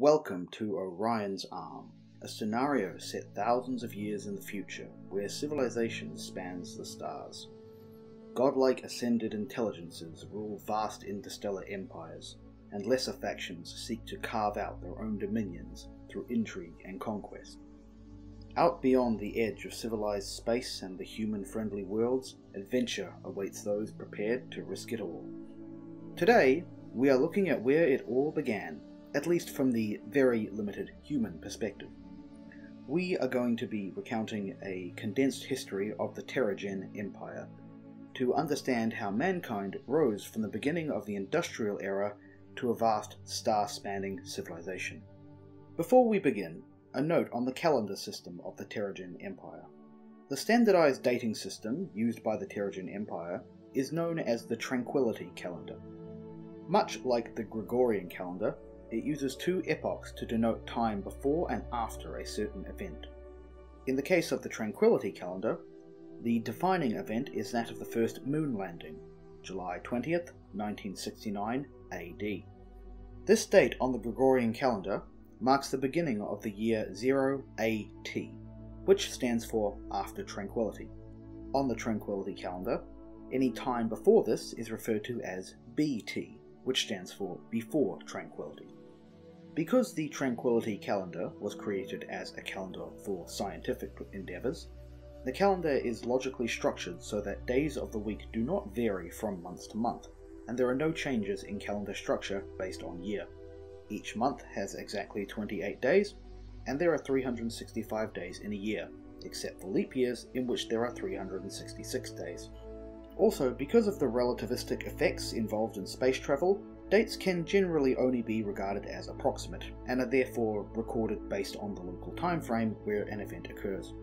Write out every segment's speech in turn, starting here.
Welcome to Orion's Arm, a scenario set thousands of years in the future where civilization spans the stars. Godlike ascended intelligences rule vast interstellar empires, and lesser factions seek to carve out their own dominions through intrigue and conquest. Out beyond the edge of civilized space and the human friendly worlds, adventure awaits those prepared to risk it all. Today, we are looking at where it all began, at least from the very limited human perspective. We are going to be recounting a condensed history of the Terragen Empire to understand how mankind rose from the beginning of the industrial era to a vast star spanning civilization. Before we begin, a note on the calendar system of the Terragen Empire. The standardized dating system used by the Terragen Empire is known as the Tranquility Calendar. Much like the Gregorian calendar, it uses two epochs to denote time before and after a certain event. In the case of the Tranquility calendar, the defining event is that of the first moon landing, July 20th, 1969 AD. This date on the Gregorian calendar marks the beginning of the year 0 AT, which stands for After Tranquility. On the Tranquility calendar, any time before this is referred to as BT, which stands for Before Tranquility. Because the Tranquility calendar was created as a calendar for scientific endeavours, the calendar is logically structured so that days of the week do not vary from month to month, and there are no changes in calendar structure based on year. Each month has exactly 28 days, and there are 365 days in a year, except for leap years in which there are 366 days. Also, because of the relativistic effects involved in space travel, dates can generally only be regarded as approximate, and are therefore recorded based on the local time frame where an event occurs.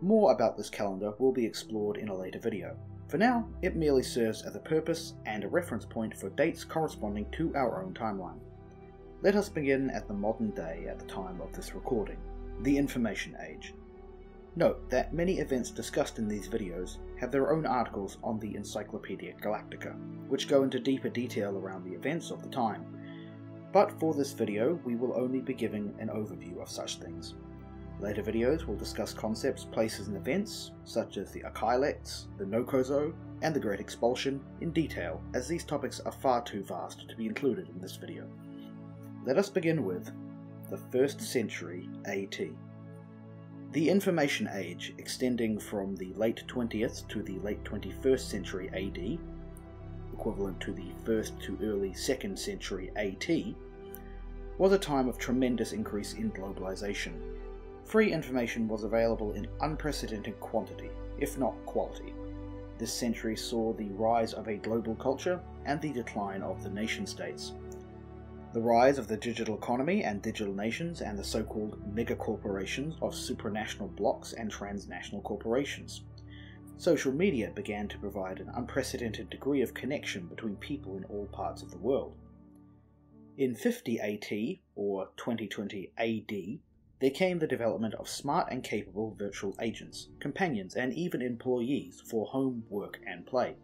More about this calendar will be explored in a later video. For now, it merely serves as a purpose and a reference point for dates corresponding to our own timeline. Let us begin at the modern day at the time of this recording, the Information Age. Note that many events discussed in these videos have their own articles on the Encyclopedia Galactica, which go into deeper detail around the events of the time. But for this video, we will only be giving an overview of such things. Later videos will discuss concepts, places, and events, such as the Achilex, the Nokozo, and the Great Expulsion, in detail, as these topics are far too vast to be included in this video. Let us begin with the 1st century AT. The Information Age, extending from the late 20th to the late 21st century AD, equivalent to the 1st to early 2nd century AT, was a time of tremendous increase in globalization. Free information was available in unprecedented quantity, if not quality. This century saw the rise of a global culture and the decline of the nation states. The rise of the digital economy and digital nations and the so-called megacorporations of supranational blocks and transnational corporations. Social media began to provide an unprecedented degree of connection between people in all parts of the world. In 50 AT, or 2020 AD, there came the development of smart and capable virtual agents, companions, and even employees for home, work, and play.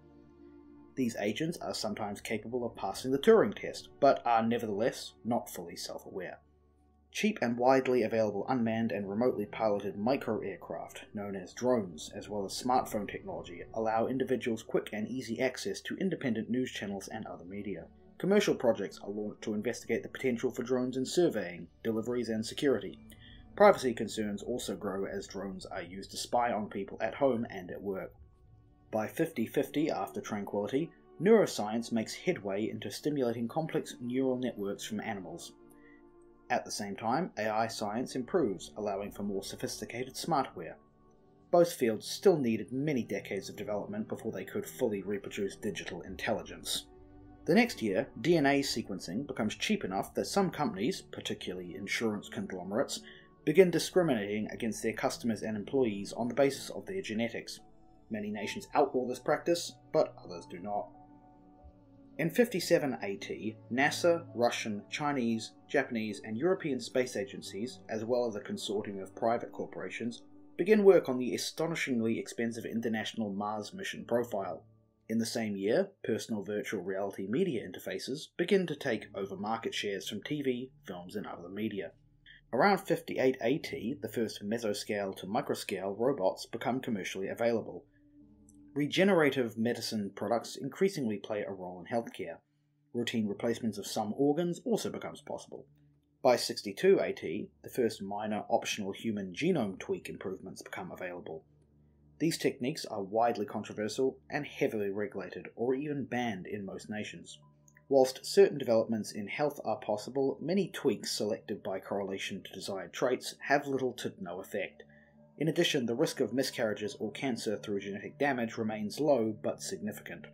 These agents are sometimes capable of passing the Turing test, but are nevertheless not fully self aware. Cheap and widely available unmanned and remotely piloted micro aircraft, known as drones, as well as smartphone technology, allow individuals quick and easy access to independent news channels and other media. Commercial projects are launched to investigate the potential for drones in surveying, deliveries, and security. Privacy concerns also grow as drones are used to spy on people at home and at work. By 5050 after Tranquility, neuroscience makes headway into stimulating complex neural networks from animals. At the same time, AI science improves, allowing for more sophisticated smartware. Both fields still needed many decades of development before they could fully reproduce digital intelligence. The next year, DNA sequencing becomes cheap enough that some companies, particularly insurance conglomerates, begin discriminating against their customers and employees on the basis of their genetics. Many nations outlaw this practice, but others do not. In 57 AT, NASA, Russian, Chinese, Japanese, and European space agencies, as well as a consortium of private corporations, begin work on the astonishingly expensive International Mars Mission Profile. In the same year, personal virtual reality media interfaces begin to take over market shares from TV, films, and other media. Around 58 AT, the first mesoscale to microscale robots become commercially available. Regenerative medicine products increasingly play a role in healthcare. Routine replacements of some organs also becomes possible. By 62 AT, the first minor optional human genome tweak improvements become available. These techniques are widely controversial and heavily regulated or even banned in most nations. Whilst certain developments in health are possible, many tweaks selected by correlation to desired traits have little to no effect. In addition, the risk of miscarriages or cancer through genetic damage remains low but significant.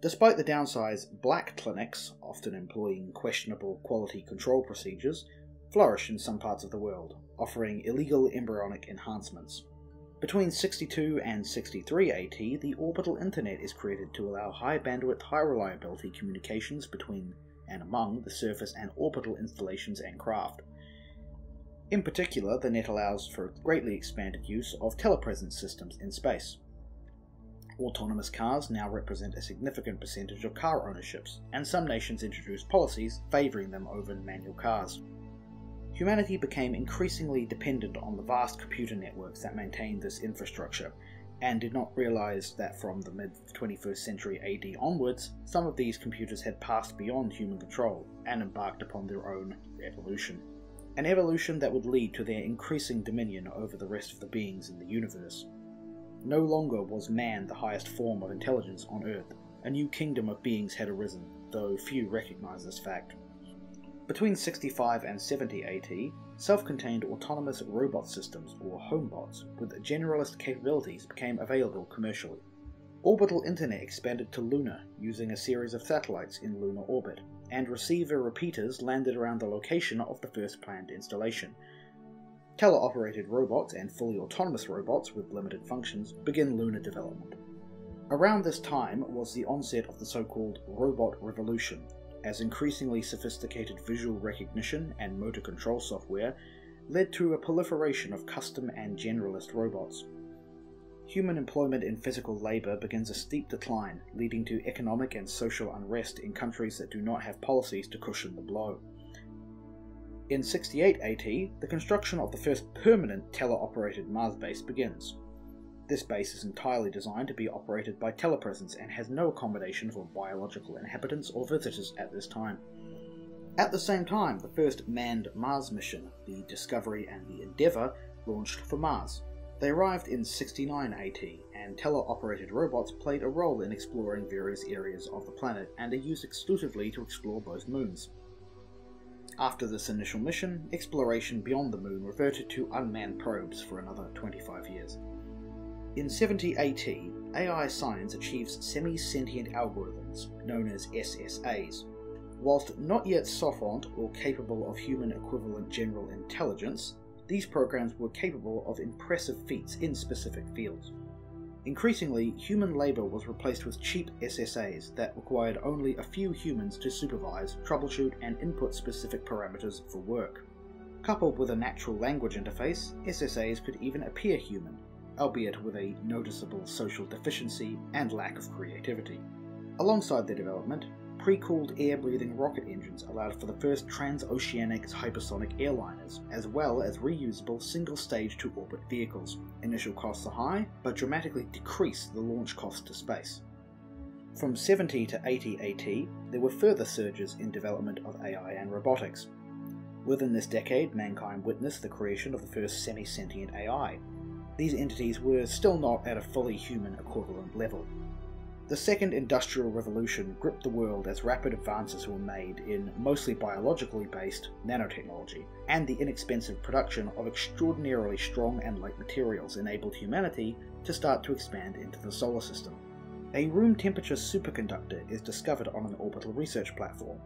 Despite the downsides, black clinics, often employing questionable quality control procedures, flourish in some parts of the world, offering illegal embryonic enhancements. Between 62 and 63 AT, the orbital internet is created to allow high bandwidth, high reliability communications between and among the surface and orbital installations and craft. In particular, the net allows for greatly expanded use of telepresence systems in space. Autonomous cars now represent a significant percentage of car ownerships, and some nations introduce policies favouring them over manual cars humanity became increasingly dependent on the vast computer networks that maintained this infrastructure, and did not realize that from the mid 21st century AD onwards, some of these computers had passed beyond human control and embarked upon their own evolution. An evolution that would lead to their increasing dominion over the rest of the beings in the universe. No longer was man the highest form of intelligence on Earth. A new kingdom of beings had arisen, though few recognize this fact. Between 65 and 70 AT, self-contained autonomous robot systems, or homeBots, with generalist capabilities became available commercially. Orbital internet expanded to Luna using a series of satellites in lunar orbit, and receiver repeaters landed around the location of the first planned installation. Teleoperated robots and fully autonomous robots with limited functions begin lunar development. Around this time was the onset of the so-called robot revolution, as increasingly sophisticated visual recognition and motor control software led to a proliferation of custom and generalist robots. Human employment in physical labour begins a steep decline, leading to economic and social unrest in countries that do not have policies to cushion the blow. In 68 AT, the construction of the first permanent teleoperated Mars base begins. This base is entirely designed to be operated by telepresence and has no accommodation for biological inhabitants or visitors at this time. At the same time, the first manned Mars mission, the Discovery and the Endeavour, launched for Mars. They arrived in 69 AT, and teleoperated robots played a role in exploring various areas of the planet and are used exclusively to explore both moons. After this initial mission, exploration beyond the moon reverted to unmanned probes for another 25 years. In 70 AT, AI science achieves semi-sentient algorithms, known as SSAs. Whilst not yet sovereign or capable of human equivalent general intelligence, these programs were capable of impressive feats in specific fields. Increasingly, human labour was replaced with cheap SSAs that required only a few humans to supervise, troubleshoot, and input specific parameters for work. Coupled with a natural language interface, SSAs could even appear human, albeit with a noticeable social deficiency and lack of creativity. Alongside their development, pre-cooled air-breathing rocket engines allowed for the first transoceanic hypersonic airliners, as well as reusable single-stage to orbit vehicles. Initial costs are high, but dramatically decrease the launch cost to space. From 70 to 80 AT, there were further surges in development of AI and robotics. Within this decade, mankind witnessed the creation of the first semi-sentient AI, these entities were still not at a fully human equivalent level. The Second Industrial Revolution gripped the world as rapid advances were made in mostly biologically based nanotechnology, and the inexpensive production of extraordinarily strong and light materials enabled humanity to start to expand into the solar system. A room temperature superconductor is discovered on an orbital research platform.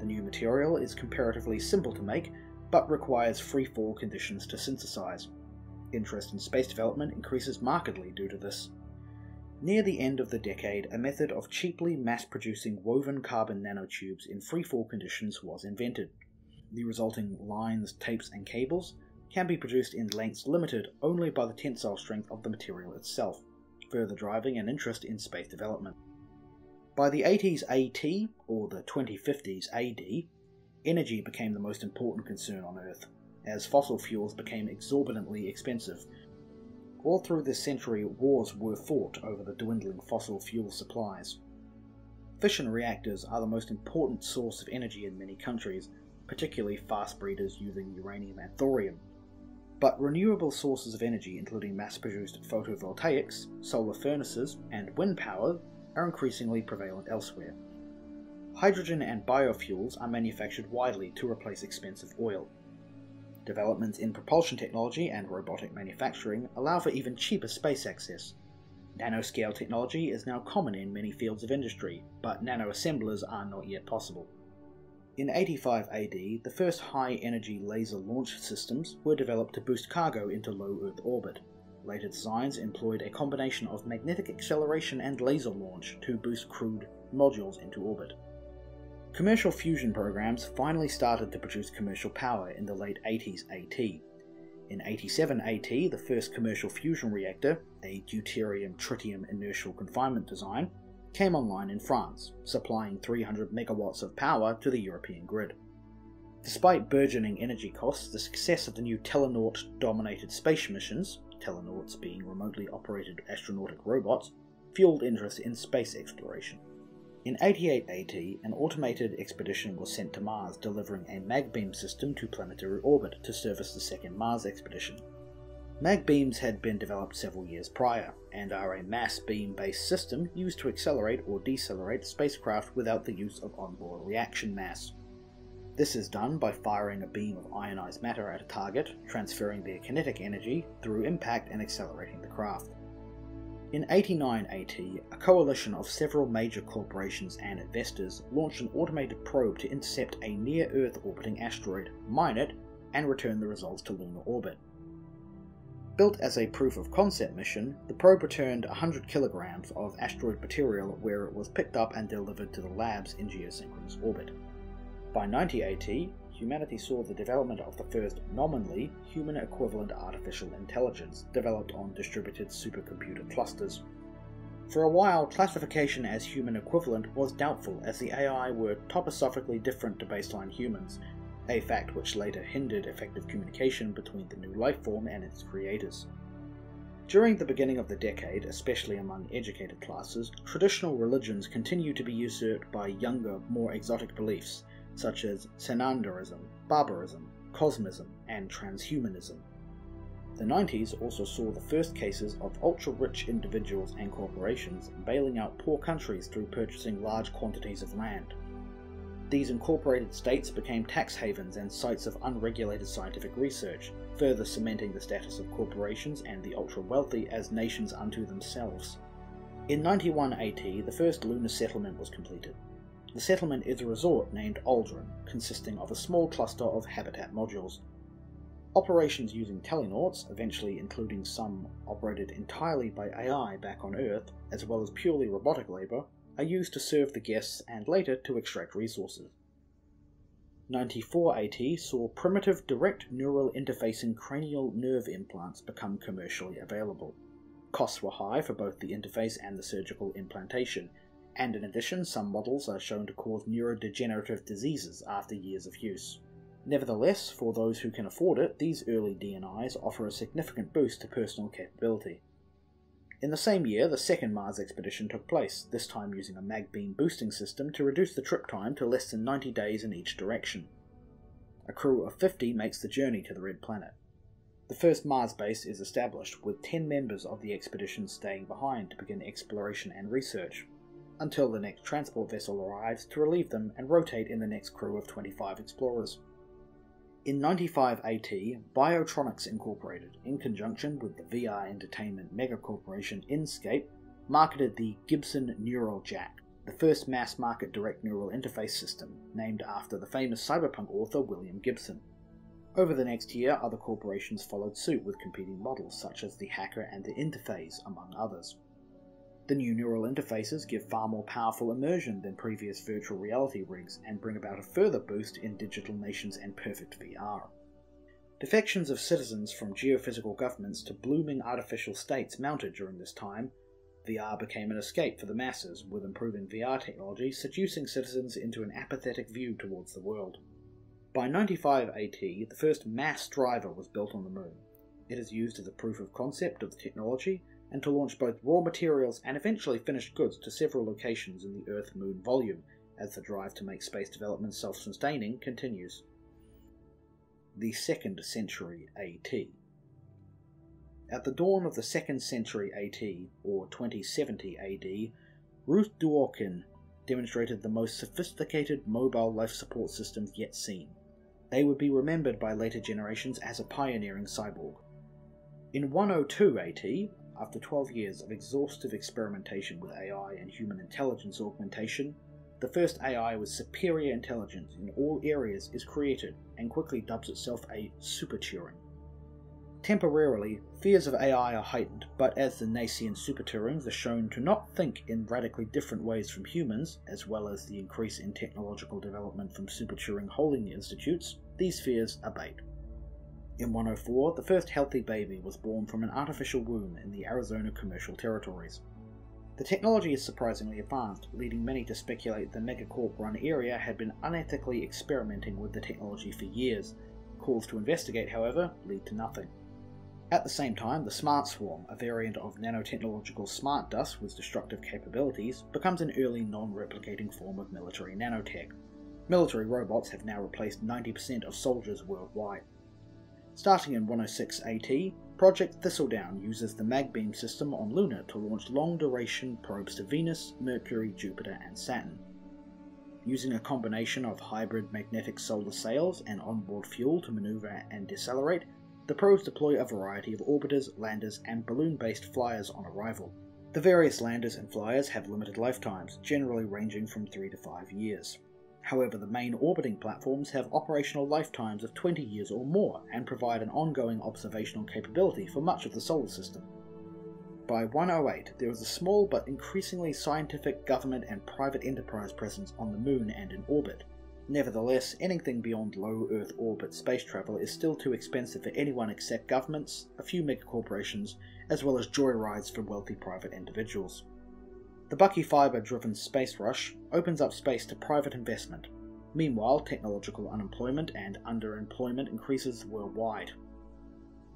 The new material is comparatively simple to make, but requires free fall conditions to synthesize, interest in space development increases markedly due to this. Near the end of the decade, a method of cheaply mass producing woven carbon nanotubes in freefall conditions was invented. The resulting lines, tapes, and cables can be produced in lengths limited only by the tensile strength of the material itself. further driving an interest in space development. By the 80s AT, or the 2050s AD, energy became the most important concern on Earth, as fossil fuels became exorbitantly expensive. All through this century, wars were fought over the dwindling fossil fuel supplies. Fission reactors are the most important source of energy in many countries, particularly fast breeders using uranium and thorium. But renewable sources of energy, including mass produced photovoltaics, solar furnaces, and wind power, are increasingly prevalent elsewhere. Hydrogen and biofuels are manufactured widely to replace expensive oil. Developments in propulsion technology and robotic manufacturing allow for even cheaper space access. Nanoscale technology is now common in many fields of industry, but nanoassemblers are not yet possible. In 85 AD, the first high energy laser launch systems were developed to boost cargo into low Earth orbit. Later designs employed a combination of magnetic acceleration and laser launch to boost crewed modules into orbit. Commercial fusion programs finally started to produce commercial power in the late 80s AT. In 87 AT, the first commercial fusion reactor, a deuterium tritium inertial confinement design, came online in France, supplying 300 megawatts of power to the European grid. Despite burgeoning energy costs, the success of the new Telenaut dominated space missions, Telenauts being remotely operated astronautic robots, fueled interest in space exploration. In 88 AT, an automated expedition was sent to Mars, delivering a magbeam system to planetary orbit to service the second Mars expedition. Magbeams had been developed several years prior, and are a mass beam based system used to accelerate or decelerate spacecraft without the use of onboard reaction mass. This is done by firing a beam of ionized matter at a target, transferring their kinetic energy through impact and accelerating the craft. In 89 AT, a coalition of several major corporations and investors launched an automated probe to intercept a near Earth orbiting asteroid, mine it, and return the results to lunar orbit. Built as a proof of concept mission, the probe returned 100 kilograms of asteroid material where it was picked up and delivered to the labs in geosynchronous orbit. By 90 AT, humanity saw the development of the first nominally human equivalent artificial intelligence developed on distributed supercomputer clusters. For a while, classification as human equivalent was doubtful as the AI were toposophically different to baseline humans, a fact which later hindered effective communication between the new life form and its creators. During the beginning of the decade, especially among educated classes, traditional religions continued to be usurped by younger, more exotic beliefs, such as Sanandarism, barbarism, cosmism, and transhumanism. The 90s also saw the first cases of ultra rich individuals and corporations bailing out poor countries through purchasing large quantities of land. These incorporated states became tax havens and sites of unregulated scientific research, further cementing the status of corporations and the ultra wealthy as nations unto themselves. In 91 AT, the first lunar settlement was completed. The settlement is a resort named Aldrin, consisting of a small cluster of habitat modules. Operations using telenauts, eventually including some operated entirely by AI back on Earth, as well as purely robotic labour, are used to serve the guests and later to extract resources. 94 AT saw primitive direct neural interfacing cranial nerve implants become commercially available. Costs were high for both the interface and the surgical implantation, and in addition, some models are shown to cause neurodegenerative diseases after years of use. Nevertheless, for those who can afford it, these early DNIs offer a significant boost to personal capability. In the same year, the second Mars expedition took place, this time using a magbeam boosting system to reduce the trip time to less than 90 days in each direction. A crew of 50 makes the journey to the Red Planet. The first Mars base is established, with 10 members of the expedition staying behind to begin exploration and research, until the next transport vessel arrives to relieve them and rotate in the next crew of 25 explorers. In 95 AT, Biotronics Incorporated, in conjunction with the VR entertainment megacorporation Inscape, marketed the Gibson Neural Jack, the first mass market direct neural interface system, named after the famous cyberpunk author William Gibson. Over the next year, other corporations followed suit with competing models such as the Hacker and the Interface, among others. The new neural interfaces give far more powerful immersion than previous virtual reality rigs and bring about a further boost in digital nations and perfect VR. Defections of citizens from geophysical governments to blooming artificial states mounted during this time, VR became an escape for the masses, with improving VR technology seducing citizens into an apathetic view towards the world. By 95 AT, the first mass driver was built on the moon. It is used as a proof of concept of the technology and to launch both raw materials and eventually finished goods to several locations in the Earth Moon volume as the drive to make space development self sustaining continues. The 2nd Century AT At the dawn of the 2nd Century AT, or 2070 AD, Ruth Dworkin demonstrated the most sophisticated mobile life support systems yet seen. They would be remembered by later generations as a pioneering cyborg. In 102 AT, after 12 years of exhaustive experimentation with AI and human intelligence augmentation, the first AI with superior intelligence in all areas is created and quickly dubs itself a Super Turing. Temporarily, fears of AI are heightened, but as the nascent Super Turings are shown to not think in radically different ways from humans, as well as the increase in technological development from Super Turing holding institutes, these fears abate. In 104, the first healthy baby was born from an artificial womb in the Arizona commercial territories. The technology is surprisingly advanced, leading many to speculate the megacorp run area had been unethically experimenting with the technology for years. Calls to investigate, however, lead to nothing. At the same time, the Smart Swarm, a variant of nanotechnological smart dust with destructive capabilities, becomes an early non replicating form of military nanotech. Military robots have now replaced 90% of soldiers worldwide. Starting in 106 AT, Project Thistledown uses the MagBeam system on Luna to launch long-duration probes to Venus, Mercury, Jupiter and Saturn. Using a combination of hybrid magnetic solar sails and onboard fuel to maneuver and decelerate, the probes deploy a variety of orbiters, landers and balloon-based flyers on arrival. The various landers and flyers have limited lifetimes, generally ranging from 3 to 5 years. However, the main orbiting platforms have operational lifetimes of 20 years or more and provide an ongoing observational capability for much of the solar system. By 108, there is a small but increasingly scientific government and private enterprise presence on the Moon and in orbit. Nevertheless, anything beyond low Earth orbit space travel is still too expensive for anyone except governments, a few megacorporations, as well as joyrides for wealthy private individuals. The Bucky fiber driven space rush opens up space to private investment. Meanwhile, technological unemployment and underemployment increases worldwide.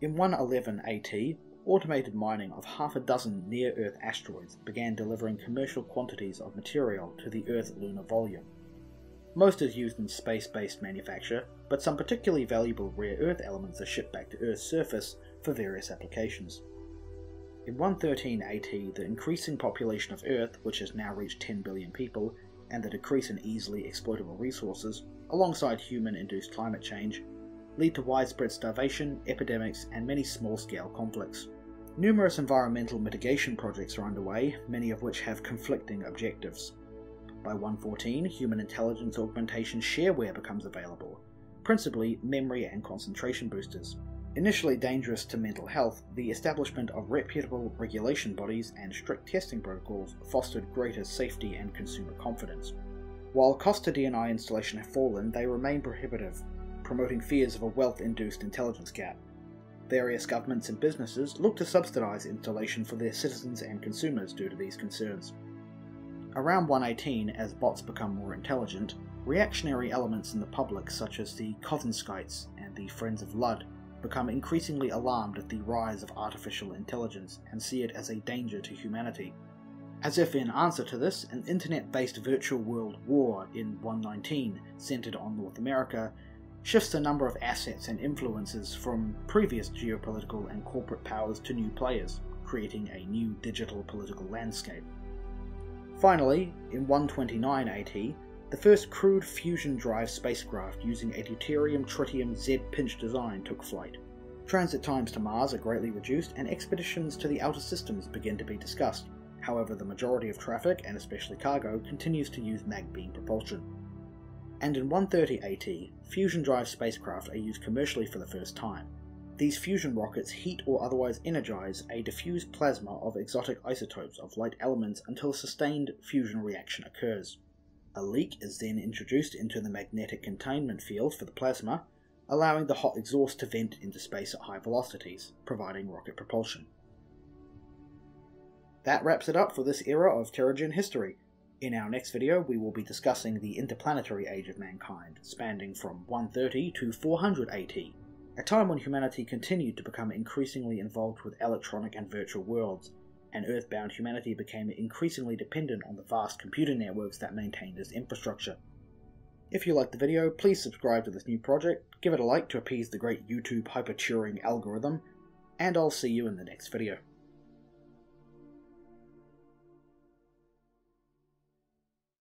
In 111 AT, automated mining of half a dozen near Earth asteroids began delivering commercial quantities of material to the Earth lunar volume. Most is used in space based manufacture, but some particularly valuable rare earth elements are shipped back to Earth's surface for various applications. In 113 AT, the increasing population of Earth, which has now reached 10 billion people, and the decrease in easily exploitable resources, alongside human induced climate change, lead to widespread starvation, epidemics, and many small scale conflicts. Numerous environmental mitigation projects are underway, many of which have conflicting objectives. By 114, human intelligence augmentation shareware becomes available, principally memory and concentration boosters, Initially dangerous to mental health, the establishment of reputable regulation bodies and strict testing protocols fostered greater safety and consumer confidence. While cost to DNI installation have fallen, they remain prohibitive, promoting fears of a wealth-induced intelligence gap. Various governments and businesses look to subsidize installation for their citizens and consumers due to these concerns. Around 118, as bots become more intelligent, reactionary elements in the public such as the Kothenskites and the Friends of Lud become increasingly alarmed at the rise of artificial intelligence and see it as a danger to humanity. As if in answer to this, an internet based virtual world war in 119, centered on North America, shifts a number of assets and influences from previous geopolitical and corporate powers to new players, creating a new digital political landscape. Finally, in 129 AT, the first crewed fusion drive spacecraft using a deuterium tritium Z pinch design took flight. Transit times to Mars are greatly reduced and expeditions to the outer systems begin to be discussed. However, the majority of traffic, and especially cargo, continues to use mag-beam propulsion. And in 130 AT, fusion drive spacecraft are used commercially for the first time. These fusion rockets heat or otherwise energize a diffused plasma of exotic isotopes of light elements until a sustained fusion reaction occurs. A leak is then introduced into the magnetic containment field for the plasma, allowing the hot exhaust to vent into space at high velocities, providing rocket propulsion. That wraps it up for this era of Terragen history. In our next video, we will be discussing the interplanetary age of mankind, spanning from 130 to 400 AT, a time when humanity continued to become increasingly involved with electronic and virtual worlds, and Earthbound humanity became increasingly dependent on the vast computer networks that maintained its infrastructure. If you liked the video, please subscribe to this new project, give it a like to appease the great YouTube hyper-Turing algorithm, and I'll see you in the next video.